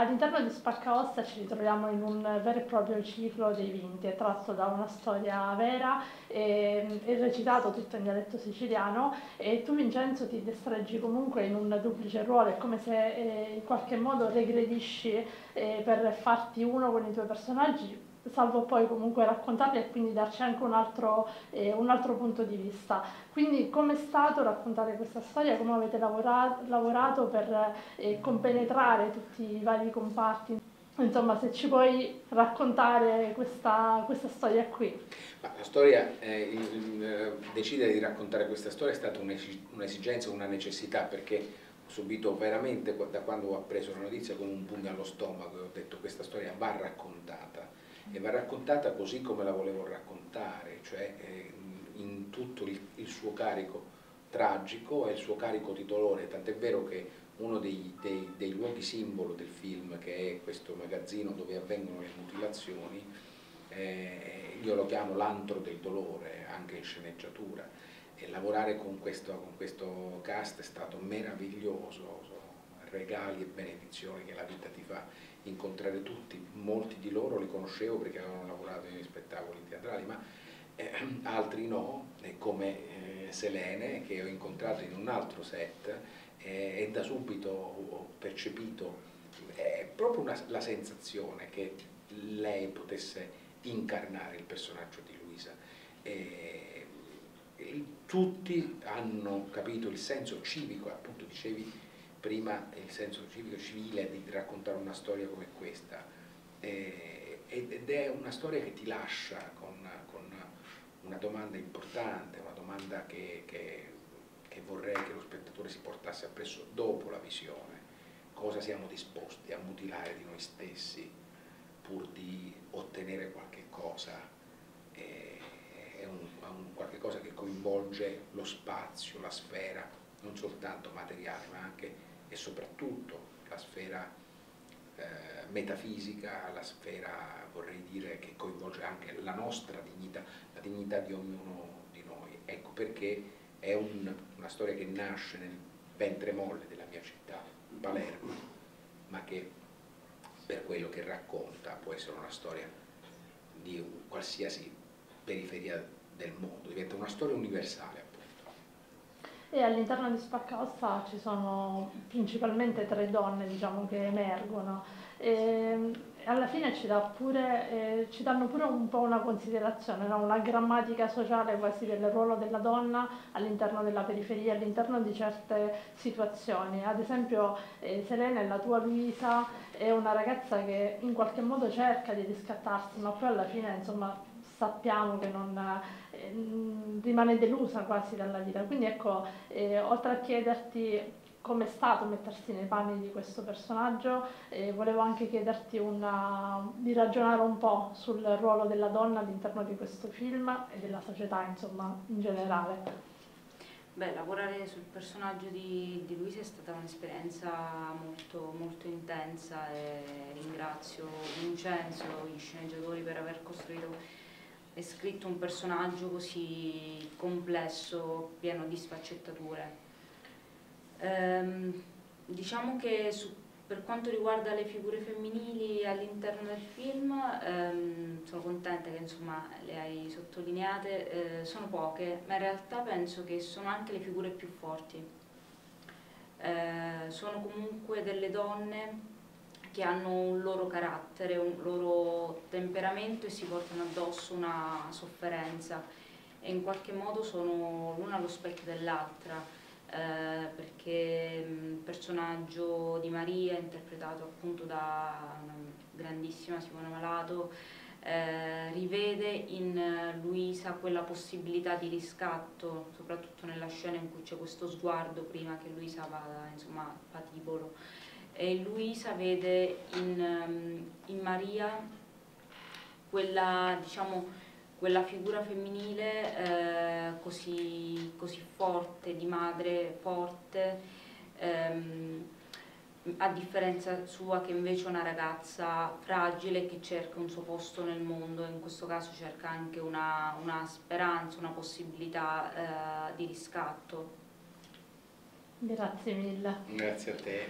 All'interno di Spaccaossa ci ritroviamo in un vero e proprio ciclo dei vinti, è tratto da una storia vera, e, è recitato tutto in dialetto siciliano e tu Vincenzo ti destreggi comunque in un duplice ruolo, è come se eh, in qualche modo regredisci eh, per farti uno con i tuoi personaggi salvo poi comunque raccontarli e quindi darci anche un altro, eh, un altro punto di vista. Quindi come è stato raccontare questa storia, come avete lavorato, lavorato per eh, compenetrare tutti i vari comparti? Insomma, se ci puoi raccontare questa, questa storia qui. La storia, eh, il, il, eh, decidere di raccontare questa storia è stata un'esigenza, una necessità perché ho subito veramente da quando ho appreso la notizia come un pugno allo stomaco e ho detto questa storia va raccontata e va raccontata così come la volevo raccontare, cioè eh, in tutto il, suo carico tragico e il suo carico di dolore, tant'è vero che uno dei, dei, dei, luoghi simbolo del film, che è questo magazzino dove avvengono le mutilazioni, eh, io lo chiamo l'antro del dolore, anche in sceneggiatura, e lavorare con questo, con questo cast è stato meraviglioso, regali e benedizioni che la vita ti fa incontrare tutti, molti di loro li conoscevo perché avevano lavorato in spettacoli teatrali, ma eh, altri no, come eh, Selene che ho incontrato in un altro set eh, e da subito ho percepito proprio una, la sensazione che lei potesse incarnare il personaggio di Luisa. E tutti hanno capito il senso civico, appunto dicevi prima il senso civico civile di raccontare una storia come questa eh, ed è una storia che ti lascia con, con una domanda importante, una domanda che, che, che, vorrei che lo spettatore si portasse appresso dopo la visione. Cosa siamo disposti a mutilare di noi stessi pur di ottenere qualche cosa? Eh, è un, un qualche cosa che coinvolge lo spazio, la sfera, non soltanto materiale, ma anche e soprattutto la sfera eh, metafisica, la sfera vorrei dire che coinvolge anche la nostra dignità, la dignità di ognuno di noi. Ecco perché è un, una storia che nasce nel ventre molle della mia città, Palermo, ma che per quello che racconta può essere una storia di qualsiasi periferia del mondo, diventa una storia universale e all'interno di Spaccaossa ci sono principalmente tre donne diciamo, che emergono e alla fine ci, dà pure, eh, ci danno pure un po' una considerazione, no? una grammatica sociale quasi del ruolo della donna all'interno della periferia, all'interno di certe situazioni. Ad esempio eh, Selene, la tua Luisa, è una ragazza che in qualche modo cerca di riscattarsi, ma poi alla fine insomma sappiamo che non, eh, rimane delusa quasi dalla vita. Quindi ecco, eh, oltre a chiederti come è stato mettersi nei panni di questo personaggio, eh, volevo anche chiederti una, di ragionare un po' sul ruolo della donna all'interno di questo film e della società insomma in generale. Beh, lavorare sul personaggio di, di Luisa è stata un'esperienza molto, molto intensa e ringrazio Vincenzo, gli sceneggiatori per aver costruito è scritto un personaggio così complesso, pieno di sfaccettature. Ehm, diciamo che su, per quanto riguarda le figure femminili all'interno del film, ehm, sono contenta che insomma, le hai sottolineate, eh, sono poche, ma in realtà penso che sono anche le figure più forti. Eh, sono comunque delle donne che hanno un loro carattere, un loro temperamento e si portano addosso una sofferenza. E in qualche modo sono l'una allo specchio dell'altra eh, perché il personaggio di Maria interpretato appunto da una grandissima Simona Malato eh, rivede in Luisa quella possibilità di riscatto soprattutto nella scena in cui c'è questo sguardo prima che Luisa vada insomma patibolo e Luisa vede in, ehm, in Maria quella, diciamo, quella figura femminile eh, così, così, forte, di madre forte, ehm, a differenza sua che invece è una ragazza fragile che cerca un suo posto nel mondo, in questo caso cerca anche una, una speranza, una possibilità eh, di riscatto. Grazie mille. Grazie a te.